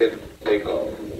Take off.